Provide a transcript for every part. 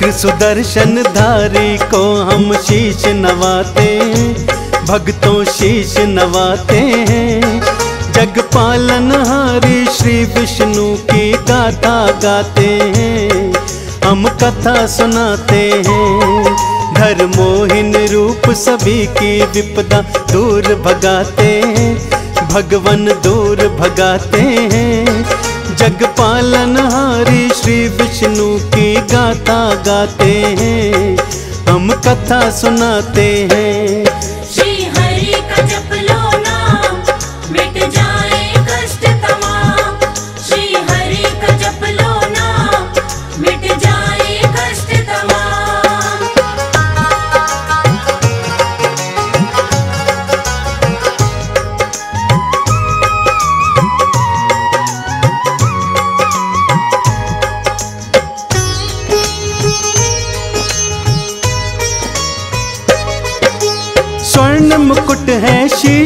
चक्र सुदर्शन धारी को हम शीश नवाते भक्तों शीश नवाते हैं। जग पालन हारी श्री विष्णु की गाथा गाते हैं, हम कथा सुनाते हैं। धर्मोहिन रूप सभी की विपदा दूर भगाते हैं, भगवन दूर भगाते हैं। जग पालन हारी श्री विष्णु की गाथा गाते हैं। हम कथा सुनाते हैं।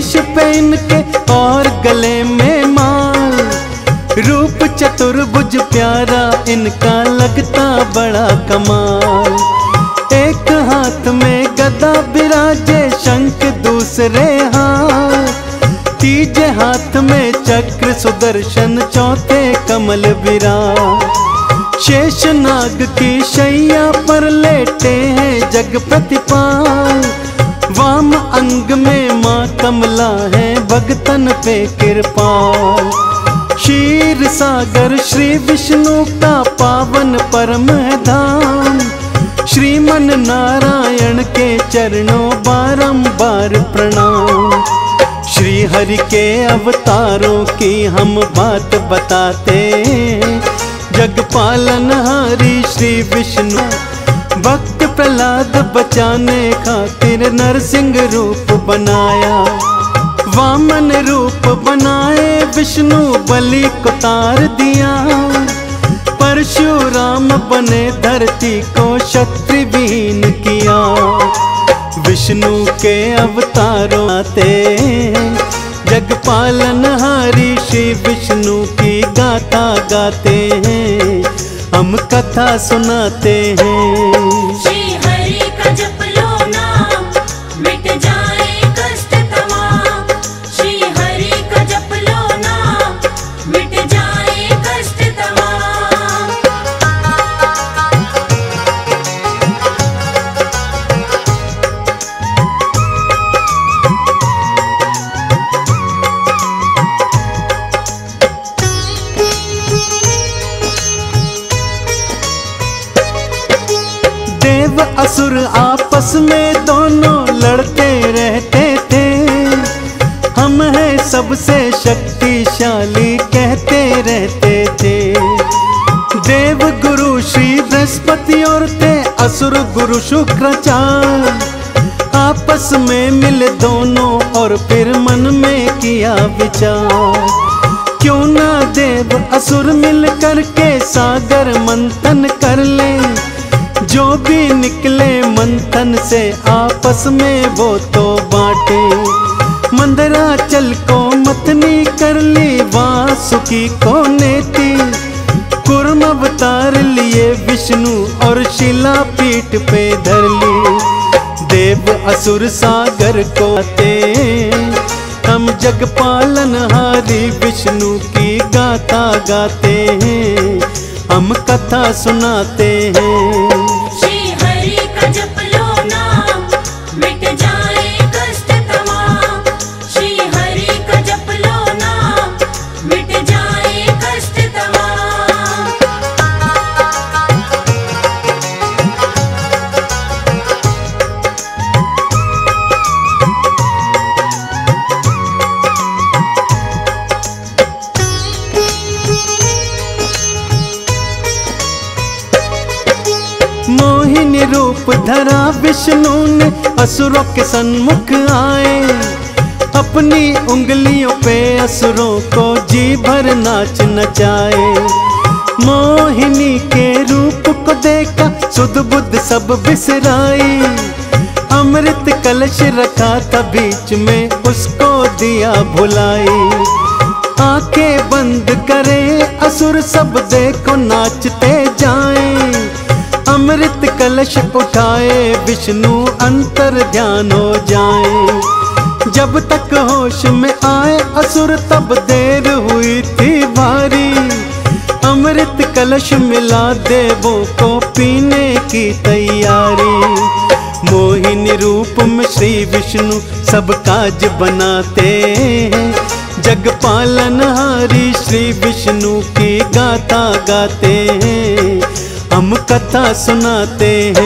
शीश पे इनके और गले में माल। रूप चतुर्भुज प्यारा, इनका लगता बड़ा कमाल। एक हाथ में गदा बिराजे, शंख दूसरे हाथ तीजे हाथ में चक्र सुदर्शन, चौथे कमल विराज शेष नाग की शैया पर लेटे हैं जग प्रतिपाल। वाम अंग में माँ कमला है, भगतन पे कृपाल क्षीर सागर, श्री विष्णु का पावन परम धाम। श्रीमन नारायण के चरणों बारंबार प्रणाम। श्री हरि के अवतारों की हम बात बताते जग पालन हारी श्री विष्णु भक्त प्रहलाद बचाने खातिर नरसिंह रूप बनाया। वामन रूप बनाए, विष्णु बलि को तार दिया। परशुराम बने धरती को शत्रुविहीन किया। विष्णु के अवतारों आते जग पालन हारी श्री विष्णु की गाथा गाते हैं। हम कथा सुनाते हैं। श्री हरि का असुर आपस में दोनों लड़ते रहते थे। हम हैं सबसे शक्तिशाली कहते रहते थे। देव गुरु श्री बृहस्पति और थे असुर गुरु शुक्राचार्य आपस में मिले दोनों और फिर मन में किया विचार। क्यों ना देव असुर मिल करके सागर मंथन कर ले? जो भी निकले मंथन से आपस में वो तो बांटे। मंदरा चल को मतनी कर ली वासुकी को नेती। कुर्म अवतार लिए विष्णु और शिला पीठ पे धर ली। देव असुर सागर को आते। हम जग पालन हारी विष्णु की गाथा गाते हैं। हम कथा सुनाते हैं। रूप धरा विष्णु ने असुरों के सन्मुख आए। अपनी उंगलियों पे असुरों को जी भर नाच नचाए। मोहिनी के रूप को देखा सुध बुद्ध सब बिसराई अमृत कलश रखा, था बीच में उसको दिया भुलाई आँखें बंद करे, असुर सब देखो नाचते जाएँ। अमृत कलश उठाए, विष्णु अंतर ध्यान हो जाए। जब तक होश में आए, असुर तब देर हुई थी भारी। अमृत कलश मिला देवों को पीने की तैयारी। मोहिनी रूप में श्री विष्णु सब काज बनाते हैं। जग पालनहारी श्री विष्णु की गाथा गाते हैं। हम कथा सुनाते हैं।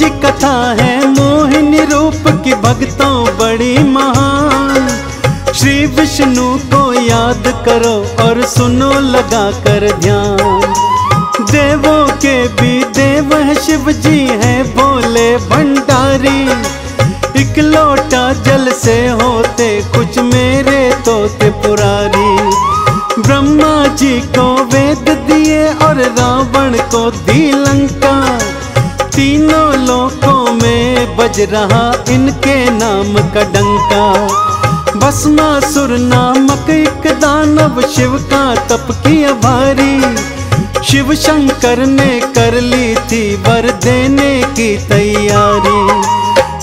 दूजी कथा है मोहिनी रूप की भक्तों बड़ी महान। श्री विष्णु को याद करो और सुनो लगा कर ध्यान। देवों के भी देव है शिव जी है भोले भंडारी। एक लोटा जल से होते कुछ मेरे तोते पुरारी। ब्रह्मा जी को वेद दिए और रावण को दी लंका। तीनों लोकों में बज रहा इनके नाम का डंका। भस्मासुर नामक एक दानव शिव का तप किया भारी शिव शंकर ने कर ली थी वर देने की तैयारी।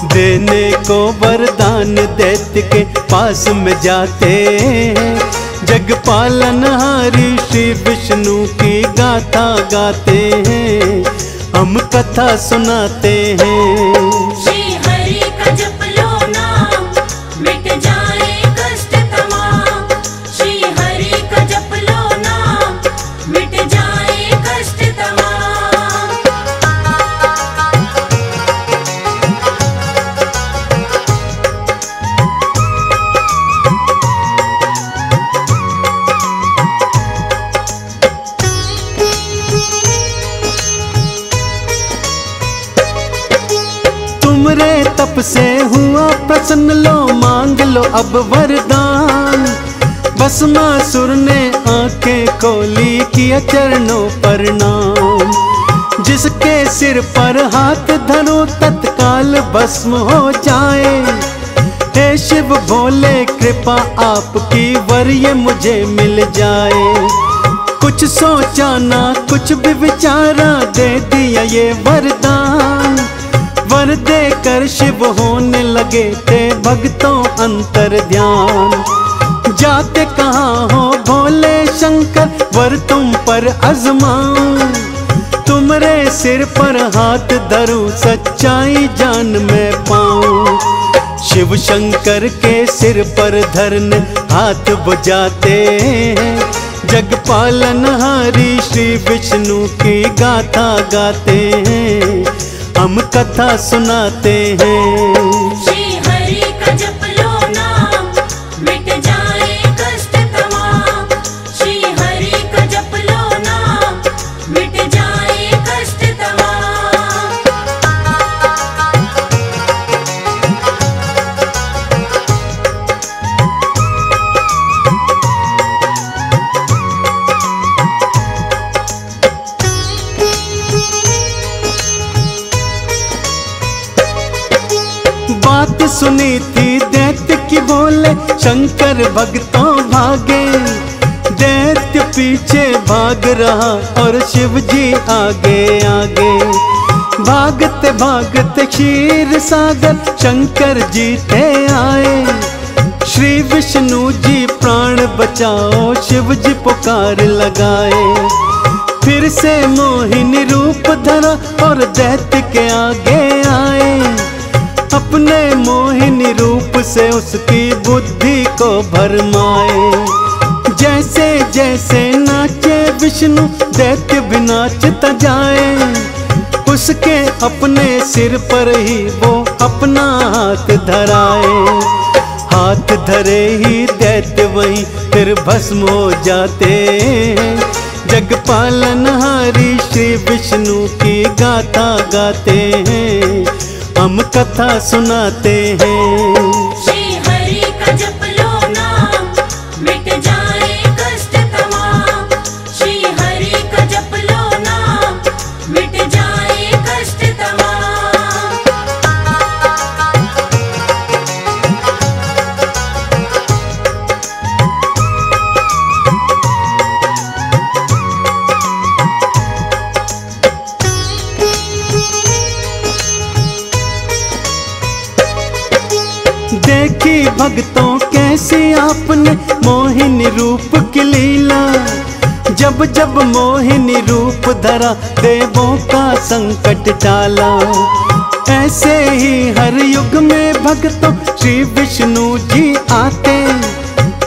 देने को वरदान दैत्य के पास में जाते जग पालनहारी श्री विष्णु की गाथा गाते हैं। हम कथा सुनाते हैं। हुआ प्रसन्न लो, मांग लो, अब वरदान। भस्मासुर ने आँखें खोली किया चरणों पर नाम। जिसके सिर पर हाथ धरो, तत्काल भस्म हो जाए। हे शिव, भोले, कृपा आपकी वर ये मुझे मिल जाए। कुछ सोचा ना, कुछ भी विचारा दे दिया ये वरदान। वर देकर शिव होने लगे थे भक्तों अंतर ध्यान। जाते कहाँ हो भोले शंकर, वर तुम पर आजमाऊं तुमरे सिर पर हाथ धरूं, सच्चाई जान में पाऊँ। शिव शंकर के सिर पर धरन, हाथ बुझाते हैं। जग पालनहारी श्री विष्णु की गाथा गाते हैं। हम कथा सुनाते हैं। श्री हरि का जप सुनी थी दैत्य की बोले, शंकर भक्तों भागे। दैत्य पीछे भाग रहा और शिव जी आगे आगे। भागते भागते क्षीर सागर, शंकर जी थे आए। श्री विष्णु जी प्राण बचाओ शिव जी पुकार लगाए। फिर से मोहिनी रूप धरा और दैत्य के आगे आए। अपने मोहिनी रूप से उसकी बुद्धि को भरमाए। जैसे जैसे नाचे विष्णु दैत्य भी नाचता जाए उसके अपने सिर पर ही वो अपना हाथ धराए। हाथ धरे ही दैत्य वहीं फिर भस्म हो जाते हैं। जग पालनहारी श्री विष्णु की गाथा गाते हैं। हम कथा सुनाते हैं। भक्तों कैसे आपने मोहिनी रूप की लीला? जब जब मोहिनी रूप धरा, देवों का संकट टाला। ऐसे ही हर युग में भक्तों श्री विष्णु जी आते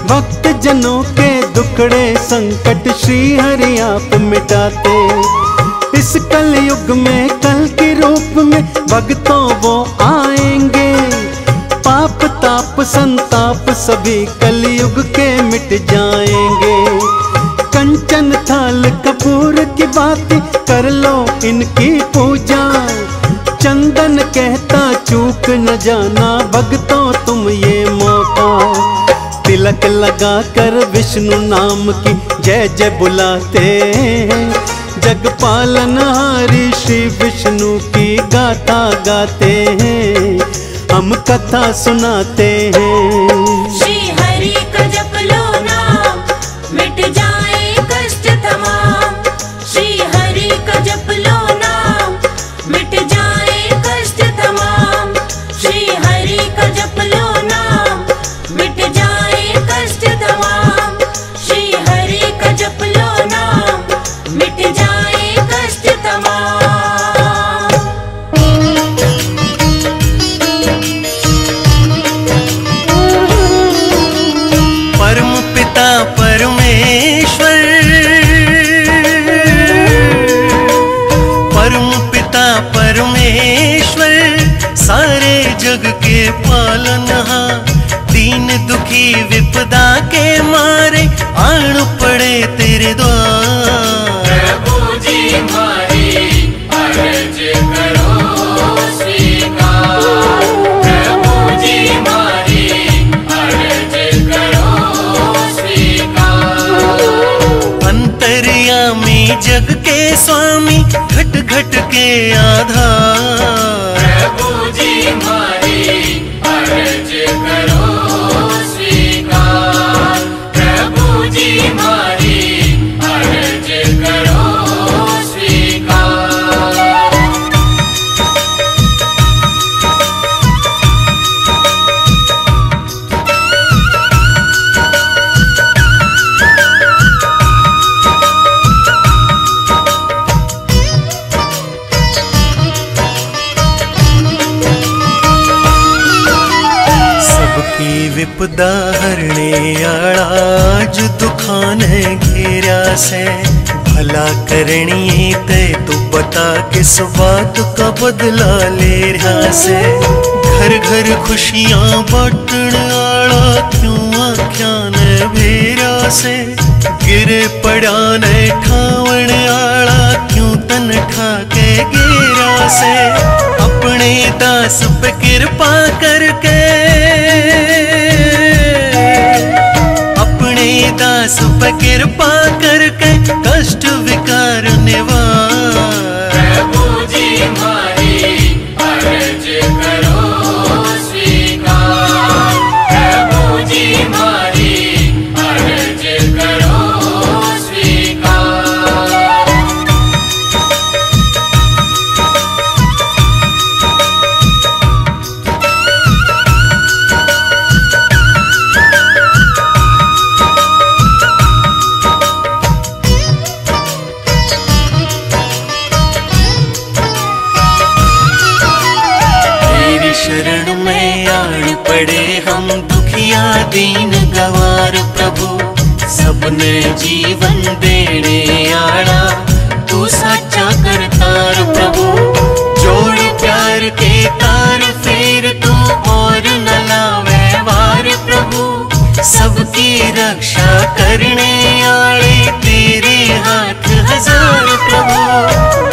भक्त जनों के दुखड़े संकट श्री हरि आप मिटाते इस कल युग में, कल के रूप में भक्तों वो आएँगे। पाप ताप, संताप, सभी कलयुग के मिट जाएँगे। कंचन थाल कपूर की बात कर लो इनकी पूजा। चंदन कहता, चूक न जाना भक्तों तुम ये मौका। तिलक लगा कर विष्णु नाम की जय जय बुलाते हैं। जग पालनहारी श्री विष्णु की गाथा गाते हैं। हम कथा सुनाते हैं। हमारी अर्ज़ करो स्वीकार। अंतर्यामी जग के स्वामी घट घट के आधार। प्रभु जी आज दुखान है घेरा से। भला करनी ते, तू बता किस बात का बदला ले रहा से। घर घर खुशियाँ बांटण आला क्यों आख्या ने भेरा से। गिरे पड़ा ने ठावण आला क्यों तन ठाके गेरा से। अपने दास पे कृपा करके दास पे कृपा करके कष्ट विकार निवार। करने आले तेरे हाथ हज़ार प्रभु।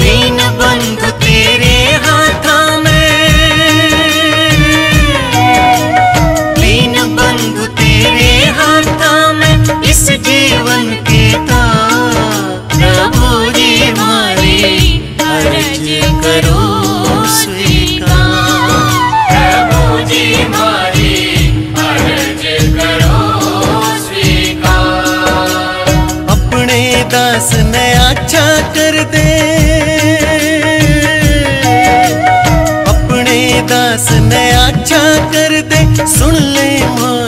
बस नया अच्छा कर दे। अपने दस नया अच्छा कर दे। सुन ले माँ